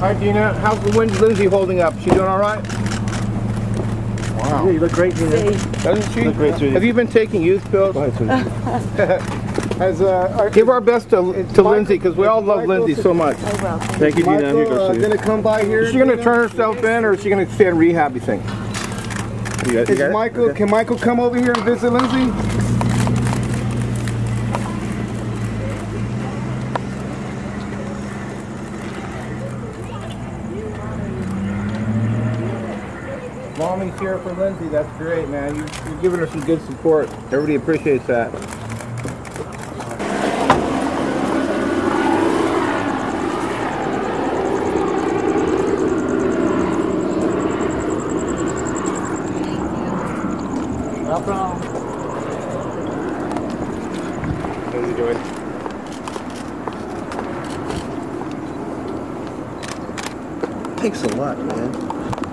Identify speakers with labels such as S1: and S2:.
S1: Hi, Dina. How's Lindsay holding up? She doing all right?
S2: Yeah, you look great, Dina.
S1: Doesn't she?
S2: Look great, sweetie.
S1: Have you been taking youth pills?
S2: Go ahead, sweetie.
S3: Has, uh, are-
S1: Give our best to, to
S3: Michael-
S1: Lindsay because we all love
S3: Michael-
S1: Lindsay so much.
S4: I will.
S2: Thank you, Dina. Here
S3: Michael
S2: goes,
S3: uh,
S2: sweetie.
S3: gonna come by here?
S1: Is she gonna
S3: Dina?
S1: turn herself in or is she gonna stay in rehab, you think?
S2: You got, you
S3: Is
S2: got?
S3: Michael,
S2: Okay.
S3: can Michael come over here and visit Lindsay?
S1: Mommy's here for Lindsay. That's great, man. You, you're giving her some good support. Everybody appreciates that.
S4: Welcome.
S1: How's he doing?
S2: Thanks a lot, man.